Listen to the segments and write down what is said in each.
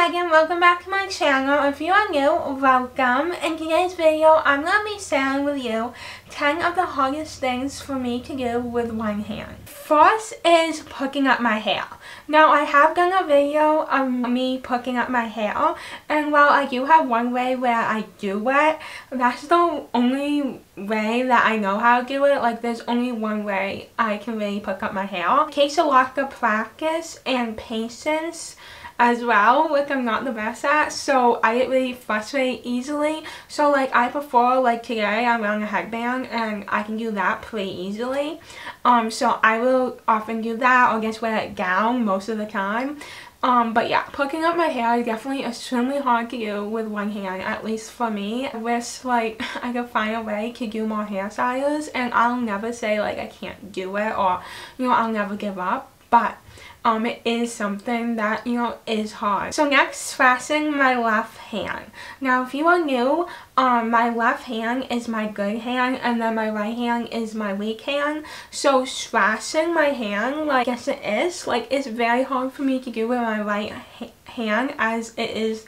Megan, welcome back to my channel. If you are new, welcome. In today's video, I'm going to be sharing with you 10 of the hardest things for me to do with one hand. First is picking up my hair. Now, I have done a video of me picking up my hair, and while I do have one way where I do it, that's the only way that I know how to do it. Like, there's only one way I can really pick up my hair. It takes a lot of practice and patience as well, which I'm not the best at, so I get really frustrated easily. So like I prefer like today I'm wearing a headband and I can do that pretty easily. Um, so I will often do that or just wear it down most of the time. Um, but yeah, picking up my hair is definitely extremely hard to do with one hand, at least for me. I wish like I could find a way to do more hairstyles and I'll never say like I can't do it or you know I'll never give up. But um, it is something that, you know, is hard. So next, fasten my left hand. Now, if you are new, um, my left hand is my good hand and then my right hand is my weak hand. So fasten my hand, like, yes it is, like, it's very hard for me to do with my right ha hand as it is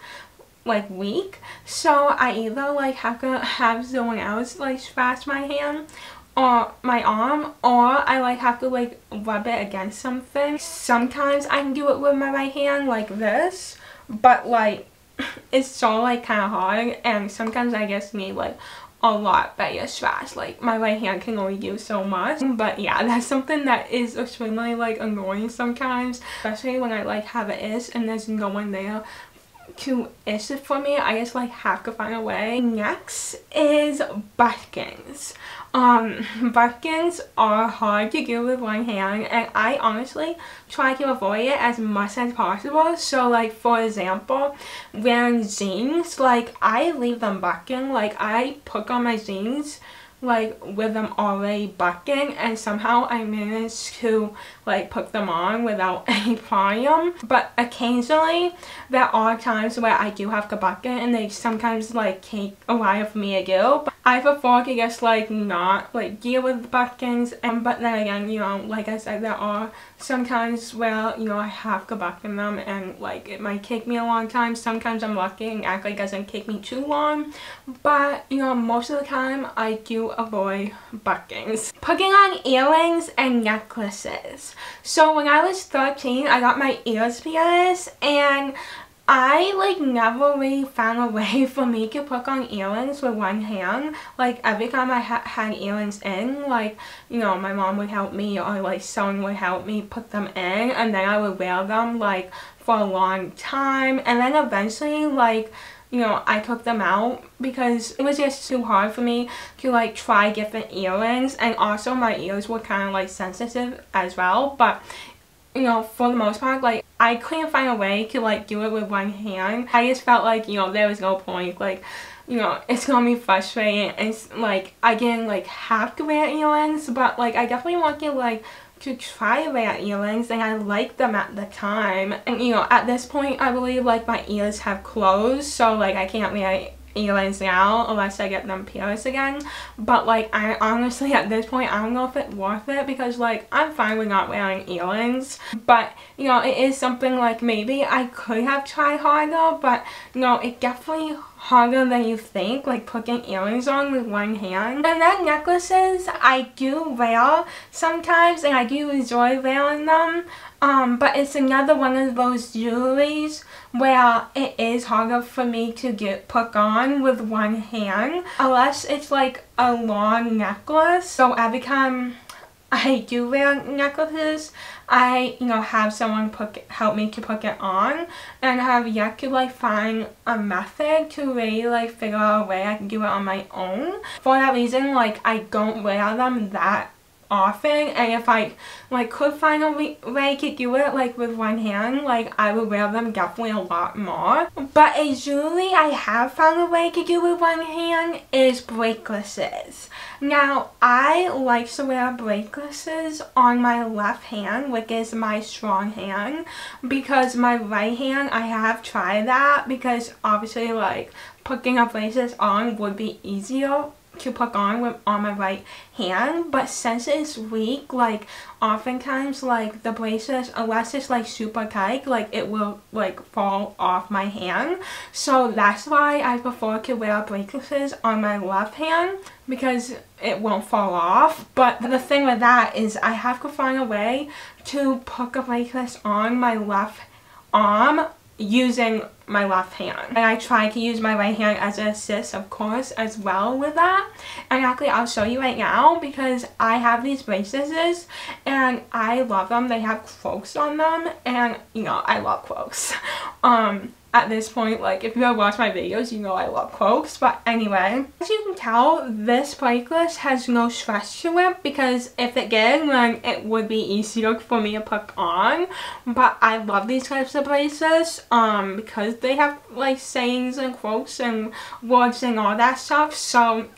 like weak so I either like have to have someone else like scratch my hand my arm or I like have to like rub it against something. Sometimes I can do it with my right hand like this but like it's so like kind of hard and sometimes I just need like a lot better stress. Like my right hand can only do so much. But yeah, that's something that is extremely like annoying sometimes. Especially when I like have it is and there's no one there it for me. I just like have to find a way. Next is buttons. Um, buttons are hard to do with one hand and I honestly try to avoid it as much as possible. So like for example, wearing jeans, like I leave them buttoned. Like I put on my jeans like with them already bucking and somehow I managed to like put them on without any problem. But occasionally there are times where I do have to bucket and they sometimes like take a while for me to do but I prefer to just like not like deal with buckings and but then again you know like I said there are sometimes where you know I have to bucket them and like it might take me a long time. Sometimes I'm lucky and actually doesn't take me too long. But you know most of the time I do avoid buckings. Putting on earrings and necklaces. So when I was 13, I got my ears pierced and I like never really found a way for me to put on earrings with one hand. Like every time I ha had earrings in, like, you know, my mom would help me or like someone would help me put them in and then I would wear them like for a long time and then eventually like you know, I took them out because it was just too hard for me to like try different earrings. And also my ears were kind of like sensitive as well. But you know, for the most part, like, I couldn't find a way to, like, do it with one hand. I just felt like, you know, there was no point, like, you know, it's gonna be frustrating, It's, like, I didn't, like, have to wear earrings, but, like, I definitely want to, like, to try to earrings and I liked them at the time. And you know at this point I believe like my ears have closed so like I can't wear earrings now unless I get them pierced again. But like I honestly at this point I don't know if it's worth it because like I'm fine with not wearing earrings. But you know it is something like maybe I could have tried harder but you know it definitely harder than you think, like putting earrings on with one hand. And then necklaces, I do wear sometimes and I do enjoy wearing them. Um, but it's another one of those jewelries where it is harder for me to get put on with one hand. Unless it's like a long necklace. So every time I do wear necklaces, I, you know, have someone put help me to put it on and I have yet to like find a method to really like figure out a way I can do it on my own. For that reason, like I don't wear them that often and if I like could find a way to do it like with one hand like I would wear them definitely a lot more. But a jewelry I have found a way to do with one hand is bracelets. Now I like to wear bracelets on my left hand which is my strong hand because my right hand I have tried that because obviously like putting a bracelet on would be easier to put on with on my right hand but since it's weak like oftentimes like the braces unless it's like super tight like it will like fall off my hand. So that's why I prefer to wear braces on my left hand because it won't fall off. But the thing with that is I have to find a way to put a bracelet on my left arm using my left hand. And I try to use my right hand as an assist, of course, as well with that. And actually, I'll show you right now because I have these braces and I love them. They have quotes on them and, you know, I love quotes. Um, at this point like if you have watched my videos you know I love quotes but anyway. As you can tell this bracelet has no stretch to it because if it did then it would be easier for me to put on. But I love these types of bracelets um because they have like sayings and quotes and words and all that stuff. So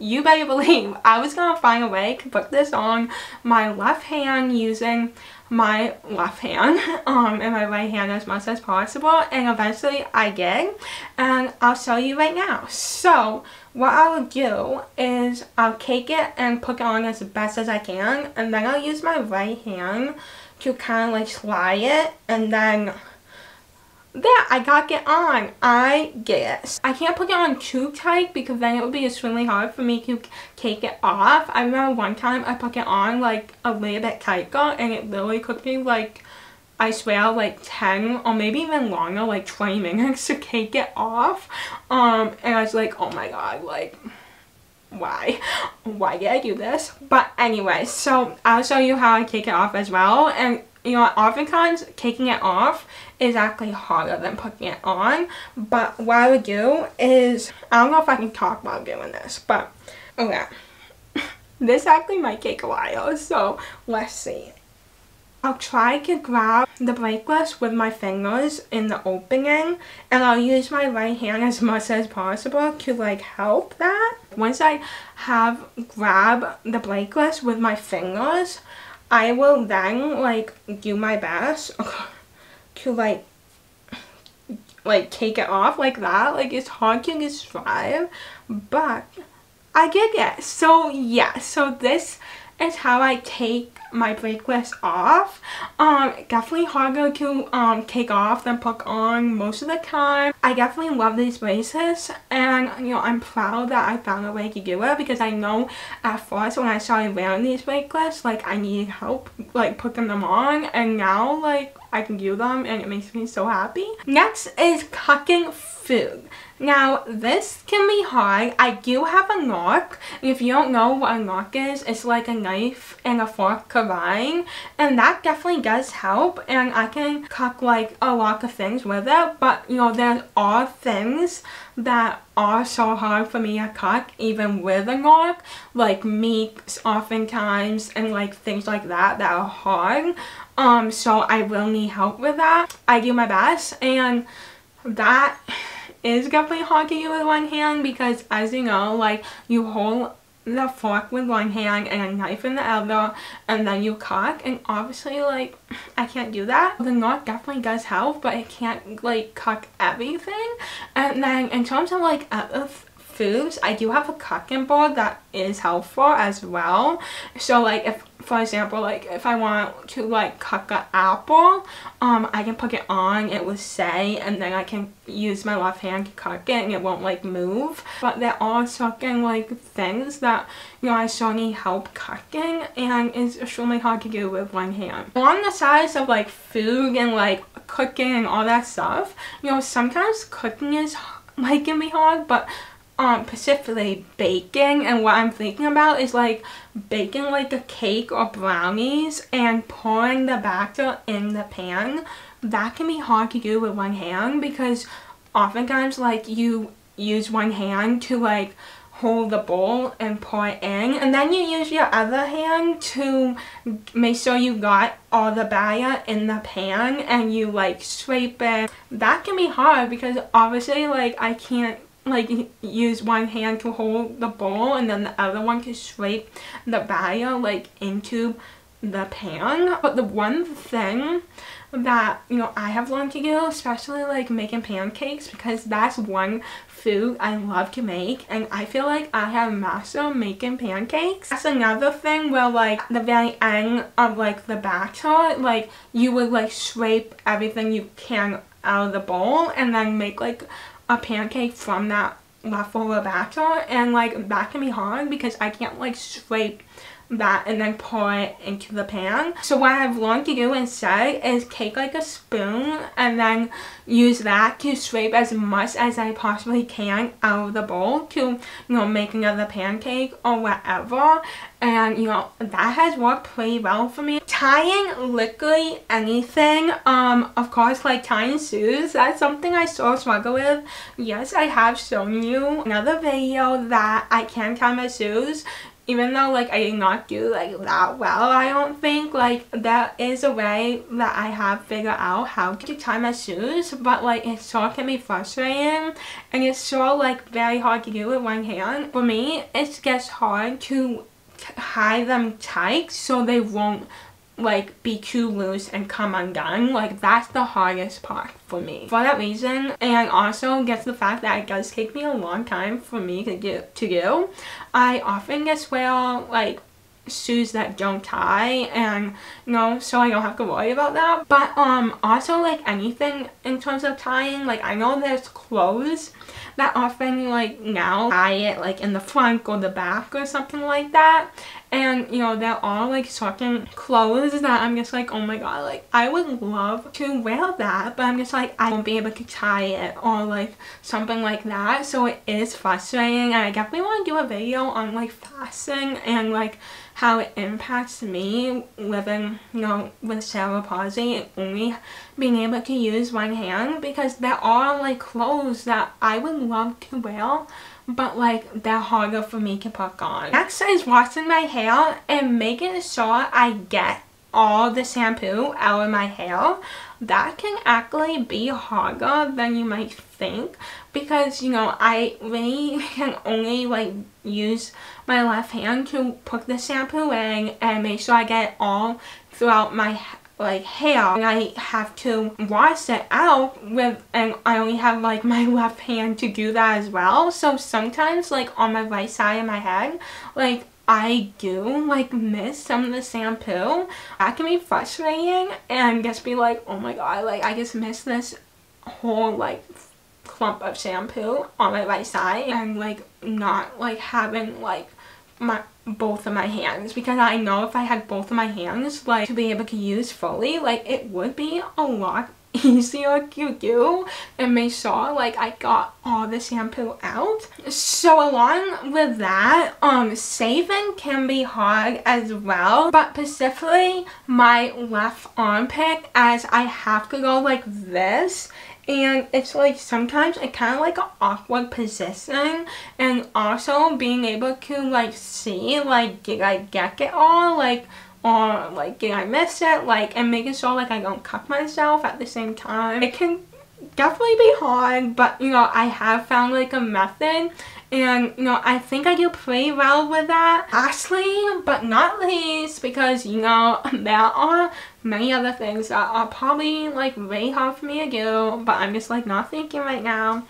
you better believe I was gonna find a way to put this on my left hand using my left hand um, and my right hand as much as possible and eventually I did and I'll show you right now. So what I will do is I'll cake it and put it on as best as I can and then I'll use my right hand to kind of like slide it and then there, I got it on. I guess. I can't put it on too tight because then it would be extremely hard for me to take it off. I remember one time I put it on like a little bit tighter and it literally took me like, I swear like 10 or maybe even longer, like 20 minutes to take it off. Um, and I was like, oh my god, like why why did I do this but anyway so I'll show you how I take it off as well and you know oftentimes taking it off is actually harder than putting it on. But what I would do is, I don't know if I can talk about doing this, but okay. this actually might take a while, so let's see. I'll try to grab the bracelet with my fingers in the opening and I'll use my right hand as much as possible to like help that. Once I have grabbed the bracelet with my fingers, I will then like do my best to like like take it off like that. Like it's hard to describe but I get it. So yeah. So this is how I take my bracelets off. Um, definitely harder to um take off than put on most of the time. I definitely love these bracelets and you know I'm proud that I found a way to do it because I know at first when I started wearing these bracelets like I needed help like putting them on and now like I can do them and it makes me so happy. Next is cooking food. Now, this can be hard. I do have a knork. If you don't know what a knork is, it's like a knife and a fork combined. And that definitely does help. And I can cook like a lot of things with it. But, you know, there are things that are so hard for me to cook even with a knork. Like meats oftentimes and like things like that that are hard. Um, so I will need help with that. I do my best and that is definitely hard to with one hand because as you know, like you hold the fork with one hand and a knife in the other and then you cook and obviously like I can't do that. The knork definitely does help but it can't like cook everything. And then in terms of like other foods I do have a cooking board that is helpful as well. So like if for example, like if I want to like cut an apple, um, I can put it on, it will say, and then I can use my left hand to cut it and it won't like move. But there are certain like things that, you know, I still need help cutting and it's extremely hard to do with one hand. On the sides of like food and like cooking and all that stuff, you know, sometimes cooking is like can be hard, but um, specifically baking and what I'm thinking about is like baking like a cake or brownies and pouring the batter in the pan. That can be hard to do with one hand because oftentimes like you use one hand to like hold the bowl and pour it in and then you use your other hand to make sure you got all the batter in the pan and you like scrape it. That can be hard because obviously like I can't like use one hand to hold the bowl and then the other one to scrape the batter like into the pan. But the one thing that, you know, I have learned to do, especially like making pancakes because that's one food I love to make and I feel like I have mastered making pancakes. That's another thing where like the very end of like the batter, like you would like scrape everything you can out of the bowl and then make like a pancake from that leftover batter and like that can be hard because I can't like scrape that and then pour it into the pan. So what I've learned to do instead is take like a spoon and then use that to scrape as much as I possibly can out of the bowl to, you know, make another pancake or whatever. And, you know, that has worked pretty well for me. Tying literally anything, um, of course, like tying shoes, that's something I still struggle with. Yes, I have shown you another video that I can tie my shoes even though like I did not do like that well I don't think like that is a way that I have figured out how to tie my shoes but like it sure can be frustrating and it's sure like very hard to do with one hand. For me it gets hard to tie them tight so they won't like be too loose and come undone. Like that's the hardest part for me. For that reason and also gets the fact that it does take me a long time for me to do to do. I often just wear like shoes that don't tie and you know so I don't have to worry about that. But um also like anything in terms of tying like I know there's clothes that often like now tie it like in the front or the back or something like that. And you know there are all like certain clothes that I'm just like oh my god like I would love to wear that but I'm just like I won't be able to tie it or like something like that. So it is frustrating and I definitely want to do a video on like fashion and like how it impacts me living, you know, with cerebral palsy only being able to use one hand because there are like clothes that I would love to wear but like they're harder for me to put on. Next is washing my hair and making sure I get all the shampoo out of my hair that can actually be harder than you might think because you know I really can only like use my left hand to put the shampoo in and make sure I get it all throughout my like hair. And I have to wash it out with and I only have like my left hand to do that as well. So sometimes like on my right side of my head like I do like miss some of the shampoo that can be frustrating and just be like oh my god like I just miss this whole like clump of shampoo on my right side and like not like having like my both of my hands because I know if I had both of my hands like to be able to use fully like it would be a lot easier to do and make sure like I got all the shampoo out. So along with that, um, saving can be hard as well, but specifically my left armpit as I have to go like this and it's like sometimes it kind of like an awkward position and also being able to like see like did I get it all like or like did I miss it like and making sure like I don't cut myself at the same time. It can definitely be hard but you know I have found like a method and you know I think I do pretty well with that. Lastly but not least because you know there are many other things that are probably like way hard for me to do but I'm just like not thinking right now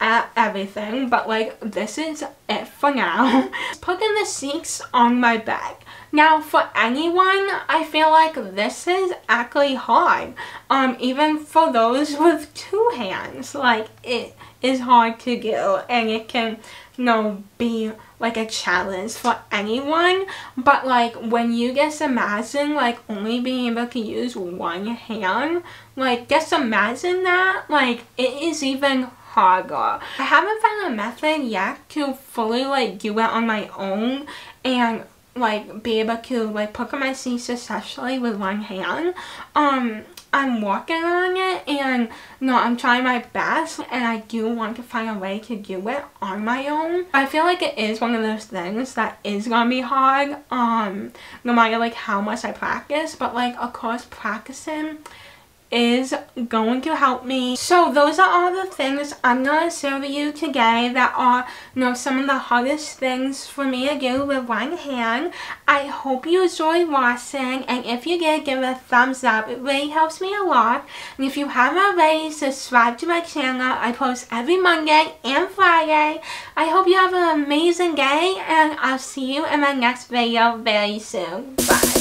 at everything but like this is it for now. Putting the seats on my bed now for anyone I feel like this is actually hard. Um even for those with two hands like it is hard to do and it can you know be like a challenge for anyone. But like when you just imagine like only being able to use one hand like just imagine that like it is even harder I haven't found a method yet to fully like do it on my own. And like be able to like on my seats successfully with one hand. Um I'm working on it and no, I'm trying my best. And I do want to find a way to do it on my own. I feel like it is one of those things that is gonna be hard um no matter like how much I practice. But like of course practicing is going to help me. So those are all the things I'm going to share with you today that are you know, some of the hardest things for me to do with one hand. I hope you enjoy watching and if you did, give it a thumbs up. It really helps me a lot. And if you haven't already, subscribe to my channel. I post every Monday and Friday. I hope you have an amazing day and I'll see you in my next video very soon. Bye.